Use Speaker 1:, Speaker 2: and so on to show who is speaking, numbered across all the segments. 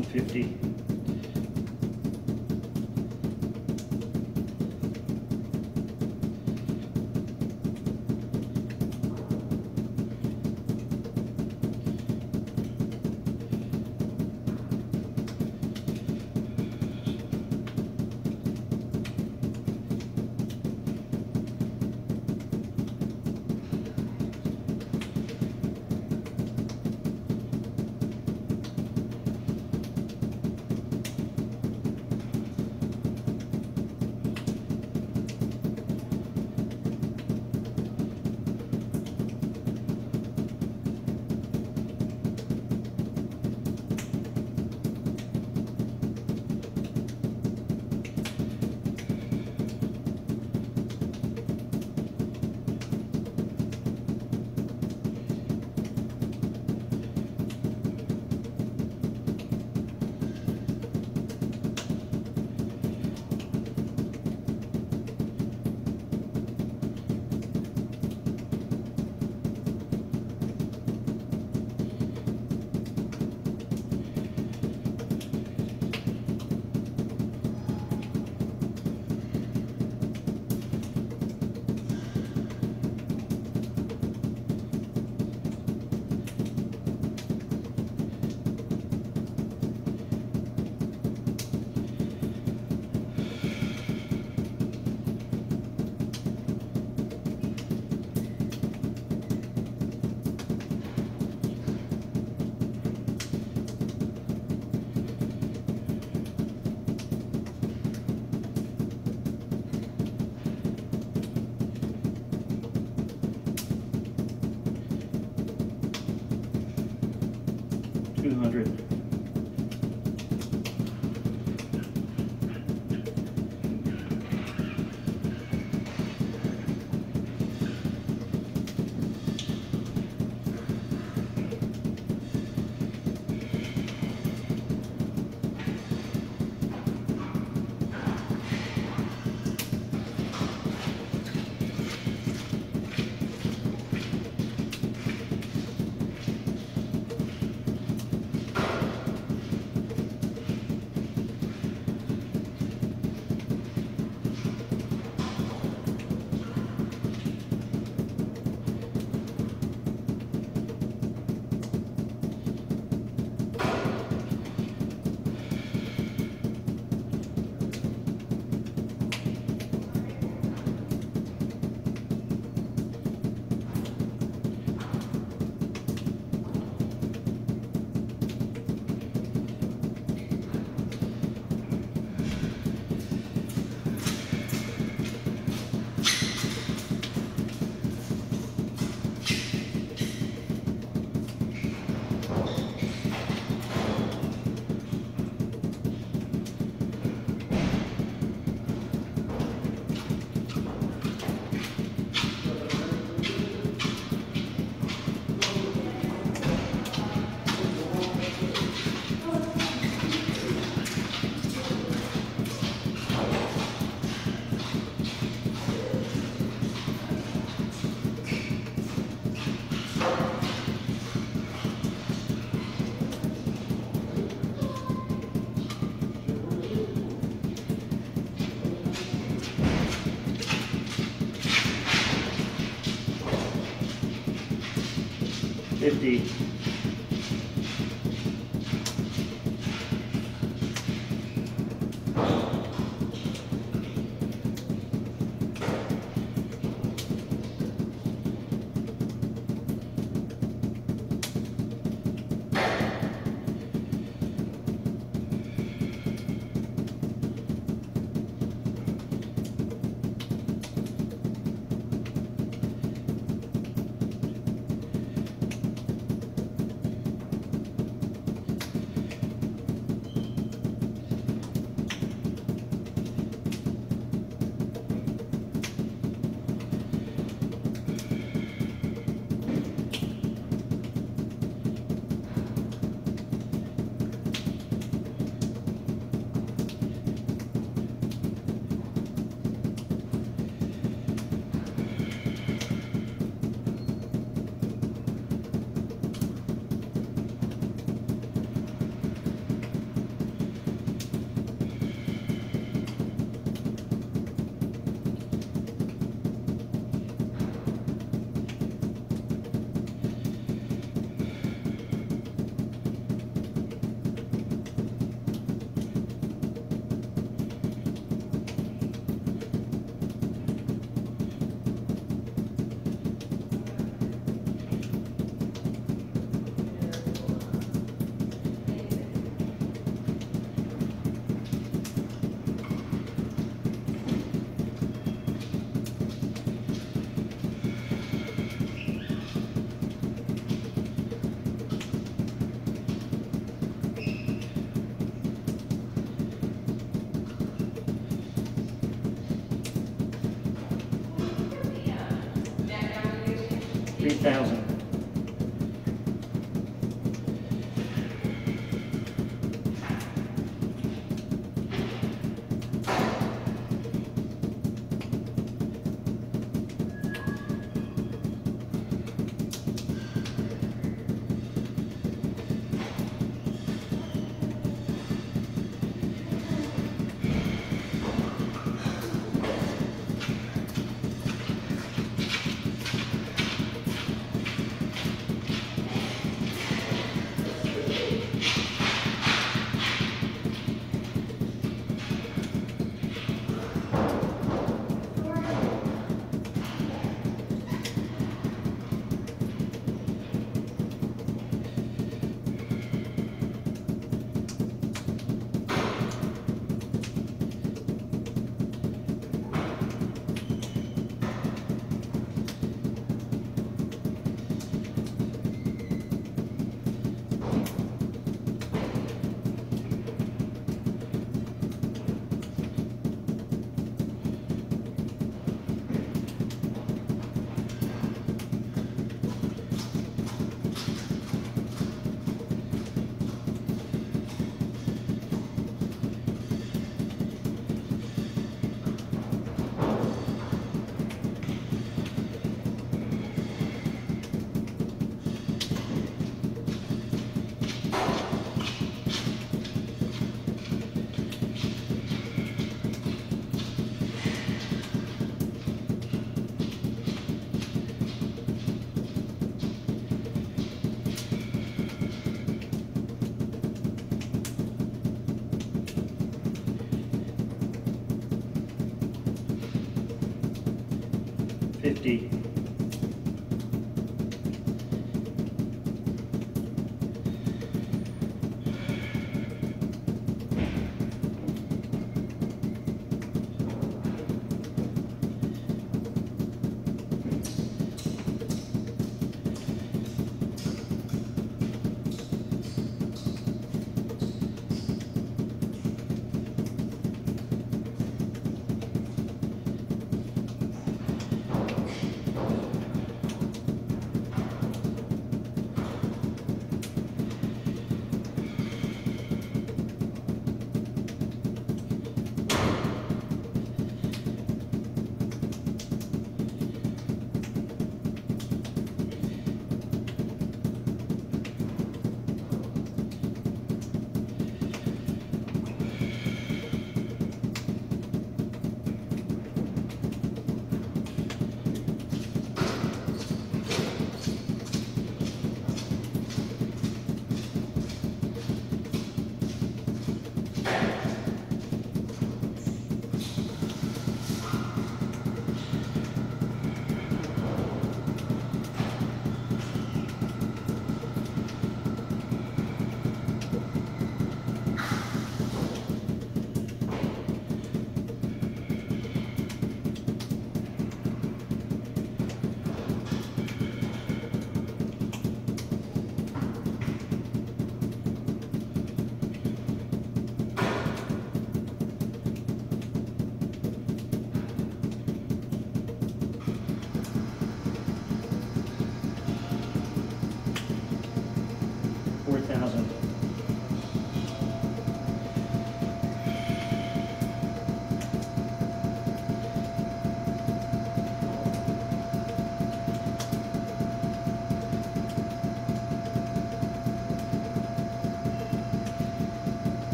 Speaker 1: 750 the 3,000.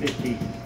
Speaker 1: 50.